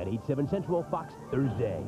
at 8, 7 Central, Fox, Thursday.